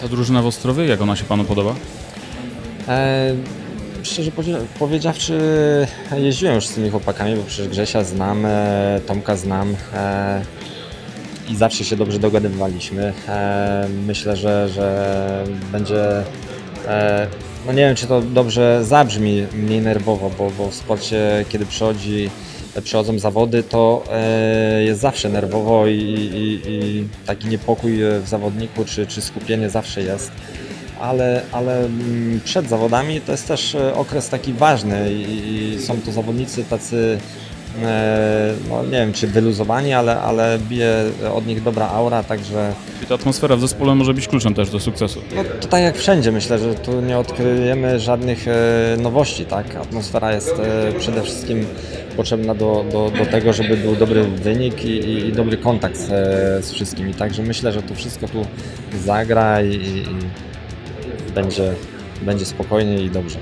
Ta drużyna w Ostrowie, jak ona się Panu podoba? E, szczerze powie- powiedziawszy, jeździłem już z tymi chłopakami, bo przecież Grzesia znam, e, Tomka znam e, i zawsze się dobrze dogadywaliśmy. E, myślę, że, że będzie, e, no nie wiem czy to dobrze zabrzmi, mniej nerwowo, bo, bo w sporcie kiedy przychodzi, przychodzą zawody, to e, jest zawsze nerwowo i, i, i taki niepokój w zawodniku czy, czy skupienie zawsze jest. Ale, ale mm, przed zawodami to jest też e, okres taki ważny i, są to zawodnicy tacy, e, no nie wiem czy wyluzowani, ale, ale bije od nich dobra aura, także I ta atmosfera w zespole może być kluczem też do sukcesu. no, to tak jak wszędzie myślę, że tu nie odkryjemy żadnych e, nowości, tak? Atmosfera jest e, przede wszystkim potrzebna do, do, do tego, żeby był dobry wynik i, i, i dobry kontakt z, z wszystkimi, także myślę, że to wszystko tu zagra i, i, i będzie, będzie spokojnie i dobrze.